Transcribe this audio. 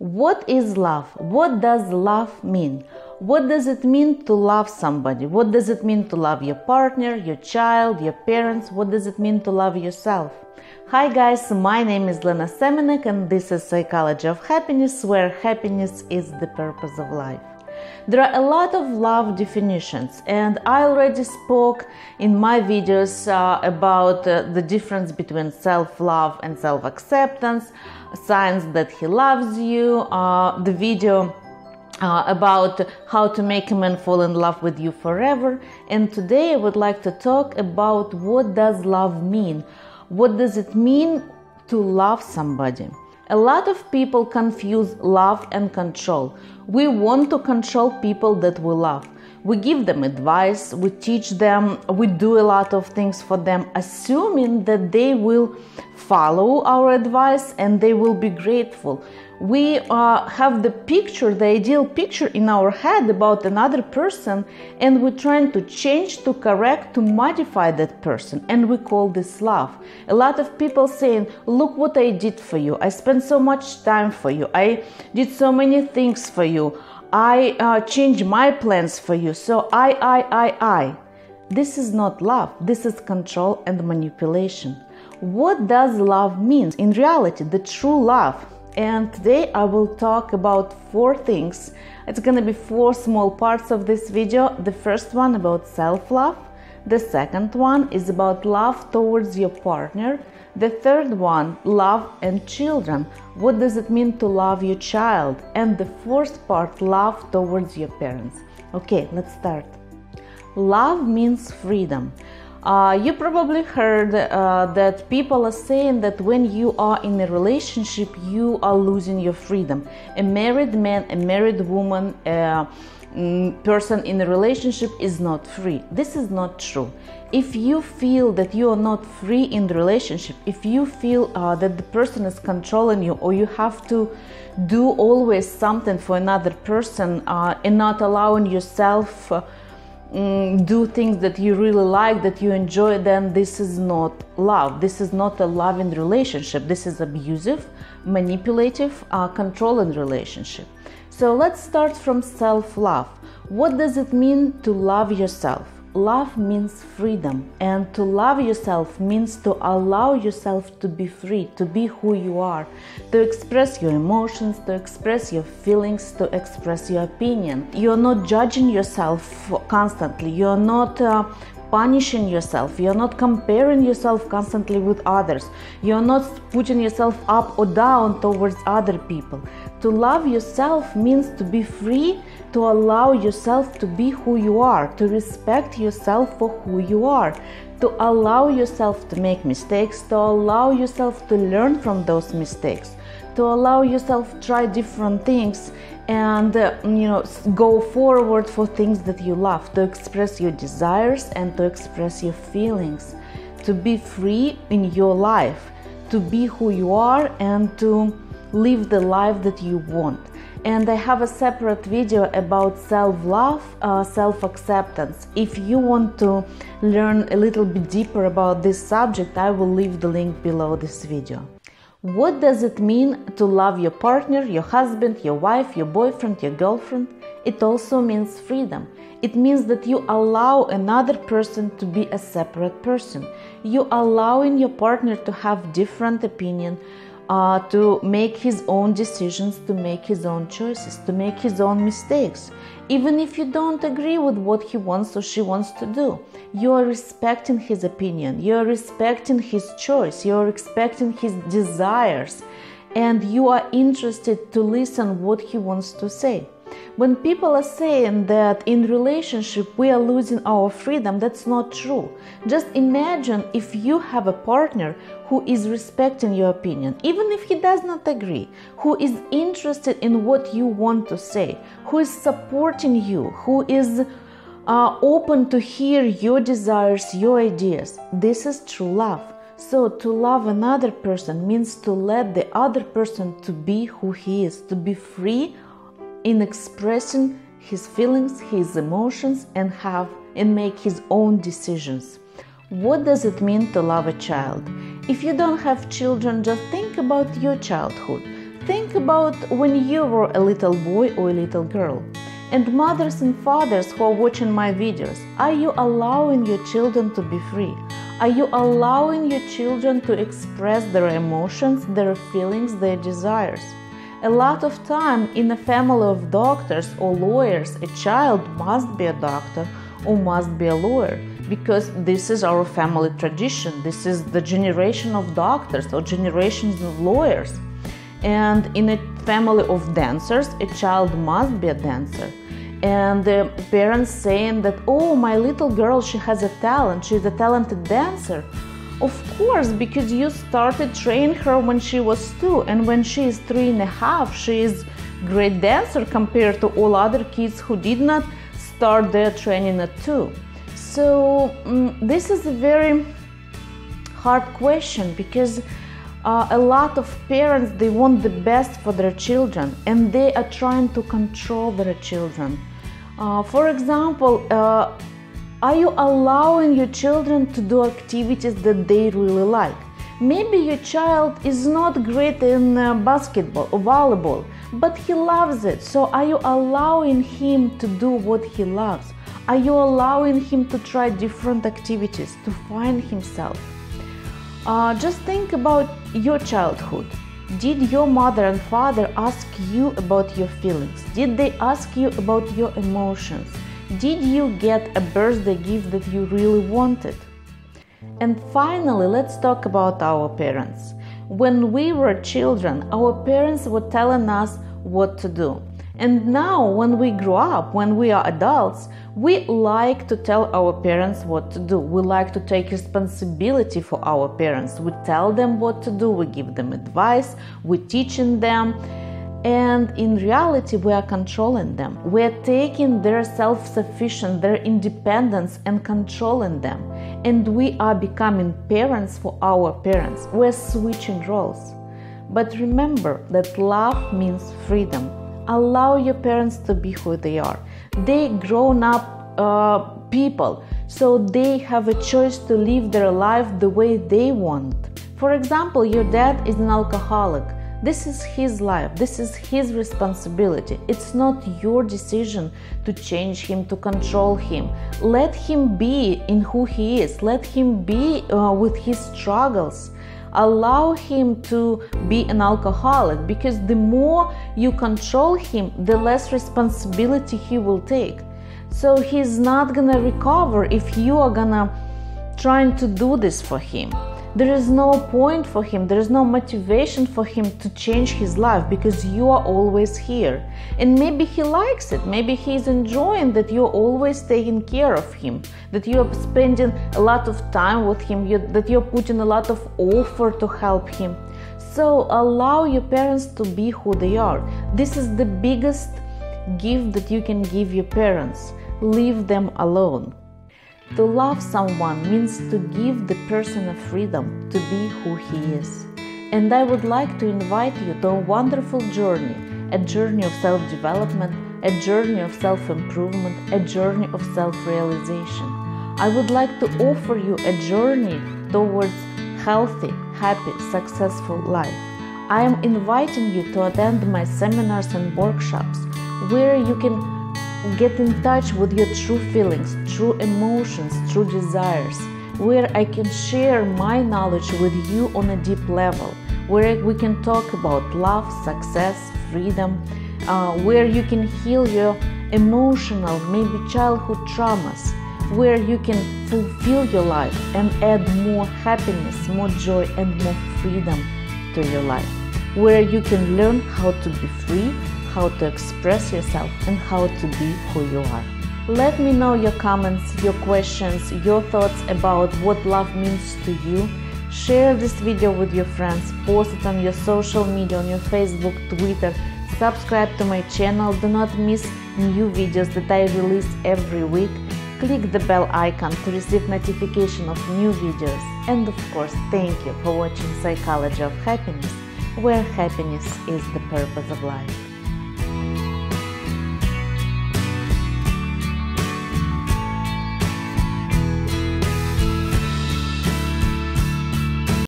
What is love? What does love mean? What does it mean to love somebody? What does it mean to love your partner, your child, your parents? What does it mean to love yourself? Hi guys, my name is Elena Semenek and this is Psychology of Happiness where happiness is the purpose of life. There are a lot of love definitions, and I already spoke in my videos uh, about uh, the difference between self love and self acceptance, signs that he loves you, uh, the video. Uh, about how to make a man fall in love with you forever and today i would like to talk about what does love mean what does it mean to love somebody a lot of people confuse love and control. We want to control people that we love. We give them advice, we teach them, we do a lot of things for them, assuming that they will follow our advice and they will be grateful we uh, have the picture, the ideal picture in our head about another person, and we're trying to change, to correct, to modify that person, and we call this love. A lot of people saying, Look what I did for you. I spent so much time for you. I did so many things for you. I uh, changed my plans for you. So I, I, I, I. This is not love, this is control and manipulation. What does love mean? In reality, the true love and today I will talk about four things. It's gonna be four small parts of this video. The first one about self love, the second one is about love towards your partner, the third one, love and children. What does it mean to love your child? And the fourth part, love towards your parents. Okay, let's start. Love means freedom. Uh, you probably heard uh, that people are saying that when you are in a relationship, you are losing your freedom. A married man, a married woman, mm, person in a relationship is not free. This is not true. If you feel that you are not free in the relationship, if you feel uh, that the person is controlling you, or you have to do always something for another person uh, and not allowing yourself uh, mm, do things that you really like, that you enjoy, then this is not love. This is not a loving relationship. This is abusive, manipulative, uh, controlling relationship. So let's start from self love. What does it mean to love yourself? Love means freedom, and to love yourself means to allow yourself to be free, to be who you are, to express your emotions, to express your feelings, to express your opinion. You're not judging yourself constantly, you're not uh, punishing yourself, you're not comparing yourself constantly with others, you're not putting yourself up or down towards other people. To love yourself means to be free, to allow yourself to be who you are, to respect yourself for who you are, to allow yourself to make mistakes, to allow yourself to learn from those mistakes, to allow yourself try different things and uh, you know go forward for things that you love, to express your desires and to express your feelings, to be free in your life, to be who you are and to live the life that you want. And I have a separate video about self love, uh, self acceptance. If you want to learn a little bit deeper about this subject, I will leave the link below this video. What does it mean to love your partner, your husband, your wife, your boyfriend, your girlfriend? It also means freedom. It means that you allow another person to be a separate person. You allowing your partner to have different opinion, uh, to make his own decisions, to make his own choices, to make his own mistakes. Even if you don't agree with what he wants or she wants to do, you are respecting his opinion, you are respecting his choice, you are respecting his desires, and you are interested to listen what he wants to say. When people are saying that in relationship we are losing our freedom, that's not true. Just imagine if you have a partner who is respecting your opinion, even if he does not agree, who is interested in what you want to say, who is supporting you, who is uh, open to hear your desires, your ideas. This is true love. So to love another person means to let the other person to be who he is, to be free in expressing his feelings, his emotions, and have and make his own decisions. What does it mean to love a child? If you don't have children, just think about your childhood. Think about when you were a little boy or a little girl. And mothers and fathers who are watching my videos, are you allowing your children to be free? Are you allowing your children to express their emotions, their feelings, their desires? A lot of time in a family of doctors or lawyers, a child must be a doctor or must be a lawyer because this is our family tradition. This is the generation of doctors or generations of lawyers. And in a family of dancers, a child must be a dancer. And the parents saying that, oh, my little girl, she has a talent, she's a talented dancer. Of course, because you started training her when she was two, and when she is three and a half, she is great dancer compared to all other kids who did not start their training at two. So um, this is a very hard question because uh, a lot of parents they want the best for their children and they are trying to control their children. Uh, for example, uh, are you allowing your children to do activities that they really like? Maybe your child is not great in uh, basketball or volleyball, but he loves it. So, are you allowing him to do what he loves? Are you allowing him to try different activities to find himself? Uh, just think about your childhood. Did your mother and father ask you about your feelings? Did they ask you about your emotions? Did you get a birthday gift that you really wanted? And finally, let's talk about our parents. When we were children, our parents were telling us what to do. And now, when we grow up, when we are adults, we like to tell our parents what to do. We like to take responsibility for our parents. We tell them what to do, we give them advice, we teaching them. And in reality, we are controlling them. We are taking their self sufficient, their independence, and controlling them. And we are becoming parents for our parents. We're switching roles. But remember that love means freedom allow your parents to be who they are they grown up uh, people so they have a choice to live their life the way they want for example your dad is an alcoholic this is his life. This is his responsibility. It's not your decision to change him to control him. Let him be in who he is. Let him be uh, with his struggles. Allow him to be an alcoholic because the more you control him, the less responsibility he will take. So he's not gonna recover if you are gonna trying to do this for him there is no point for him, there is no motivation for him to change his life because you are always here. And maybe he likes it, maybe he's enjoying that you're always taking care of him, that you're spending a lot of time with him, you, that you're putting a lot of offer to help him. So allow your parents to be who they are. This is the biggest gift that you can give your parents. Leave them alone. To love someone means to give the person a freedom to be who he is. And I would like to invite you to a wonderful journey a journey of self development, a journey of self improvement, a journey of self realization. I would like to offer you a journey towards healthy, happy, successful life. I am inviting you to attend my seminars and workshops where you can get in touch with your true feelings, true emotions, true desires, where I can share my knowledge with you on a deep level, where we can talk about love, success, freedom, uh, where you can heal your emotional, maybe childhood traumas, where you can fulfill your life and add more happiness, more joy, and more freedom to your life, where you can learn how to be free how to express yourself, and how to be who you are. Let me know your comments, your questions, your thoughts about what love means to you. Share this video with your friends, post it on your social media, on your Facebook, Twitter. Subscribe to my channel. Do not miss new videos that I release every week. Click the bell icon to receive notification of new videos. And of course, thank you for watching Psychology of Happiness, where happiness is the purpose of life.